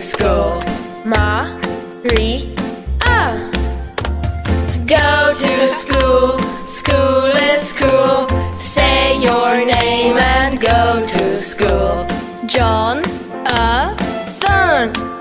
school. Maria. Go to school, school is cool. Say your name and go to school. John, A, Jonathan.